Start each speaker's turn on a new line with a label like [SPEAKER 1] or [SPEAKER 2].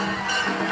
[SPEAKER 1] Música